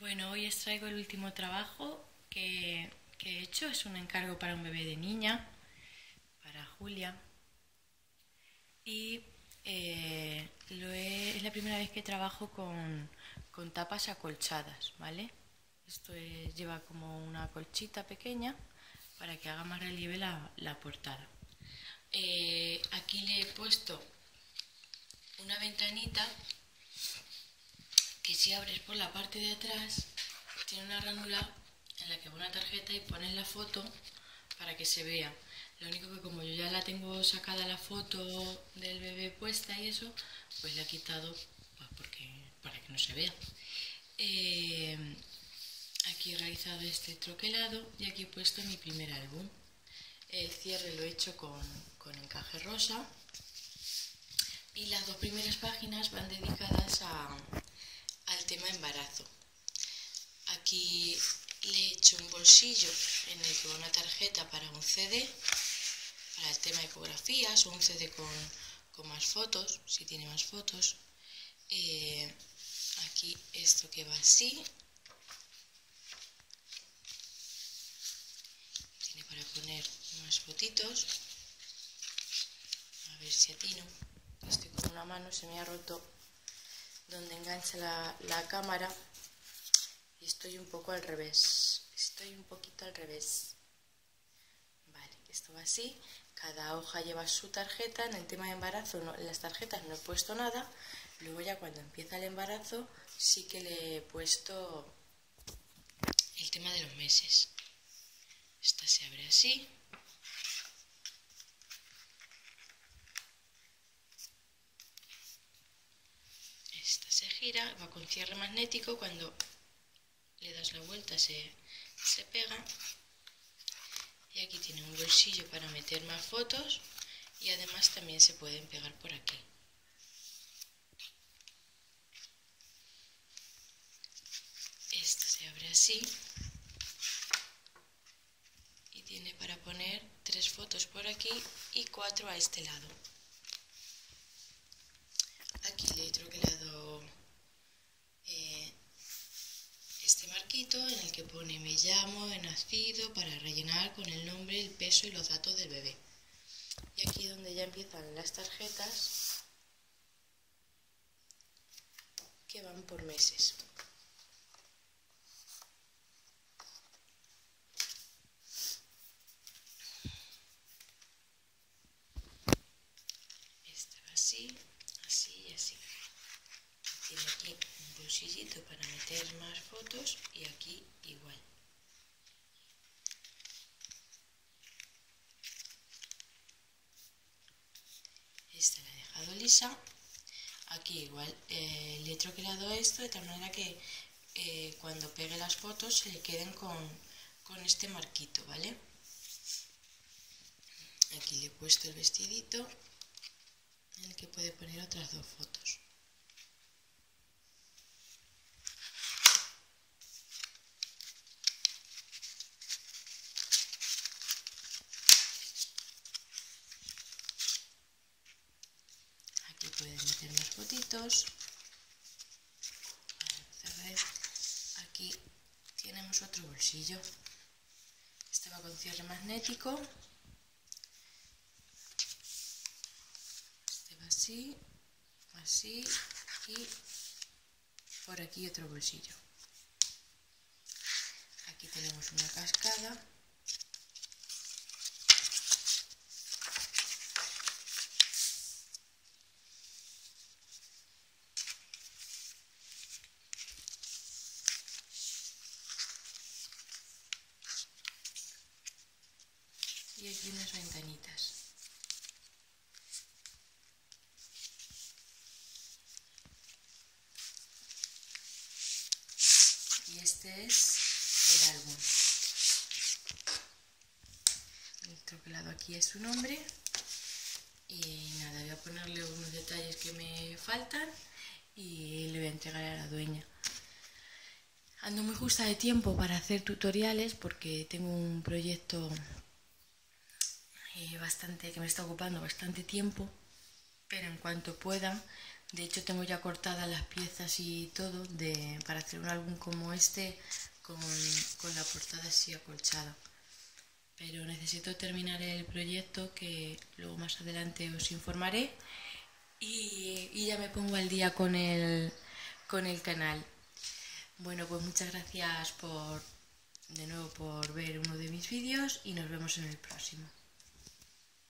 Bueno, hoy os traigo el último trabajo que, he hecho. Es un encargo para un bebé de niña, para Julia. Y eh, es la primera vez que trabajo con, tapas acolchadas, ¿vale? Esto lleva como una colchita pequeña para que haga más relieve la, portada. Eh, aquí le he puesto una ventanita que si abres por la parte de atrás tiene una ranura en la que pone una tarjeta y pones la foto para que se vea. Lo único que como yo ya la tengo sacada la foto del bebé puesta y eso, pues le he quitado pues porque, para que no se vea. Eh, aquí he realizado este troquelado y aquí he puesto mi primer álbum. El cierre lo he hecho con, con encaje rosa y las dos primeras páginas van dedicadas a, embarazo. Aquí le he hecho un bolsillo en el que va una tarjeta para un CD, para el tema de ecografías, o un CD con, más fotos, si tiene más fotos. Eh, aquí esto que va así. Tiene para poner más fotitos. A ver si atino. Estoy con una mano, se me ha roto donde engancha la, cámara y estoy un poco al revés. Estoy un poquito al revés. Vale, esto va así. Cada hoja lleva su tarjeta. En el tema de embarazo, en las tarjetas no he puesto nada. Luego ya cuando empieza el embarazo sí que le he puesto el tema de los meses. Esta se abre así. Va con cierre magnético, cuando le das la vuelta se, se pega. Y aquí tiene un bolsillo para meter más fotos y además también se pueden pegar por aquí. Esto se abre así y tiene para poner tres fotos por aquí y cuatro a este lado. Aquí le he troquelado en el que pone me llamo, he nacido, para rellenar con el nombre, el peso y los datos del bebé. Y aquí donde ya empiezan las tarjetas que van por meses. Esta así, así y así. Tiene aquí bolsillito para meter más fotos y aquí igual. Esta la he dejado lisa. Aquí igual eh, le he troquelado esto de tal manera que eh, cuando pegue las fotos se le queden con, con este marquito, ¿vale? Aquí le he puesto el vestidito el que puede poner otras dos fotos. pueden fotitos. Aquí tenemos otro bolsillo. Este va con cierre magnético. Este va así, así y por aquí otro bolsillo. Aquí tenemos una cascada. Y aquí unas ventanitas. Y este es el álbum. El troquelado aquí es su nombre. Y nada, voy a ponerle unos detalles que me faltan y le voy a entregar a la dueña. Ando muy justa de tiempo para hacer tutoriales porque tengo un proyecto bastante, que me está ocupando bastante tiempo, pero en cuanto pueda De hecho tengo ya cortadas las piezas y todo de, para hacer un álbum como este con, la portada así acolchada. Pero necesito terminar el proyecto que luego más adelante os informaré y, y ya me pongo al día con el, con el canal. Bueno, pues muchas gracias por de nuevo por ver uno de mis vídeos y nos vemos en el próximo.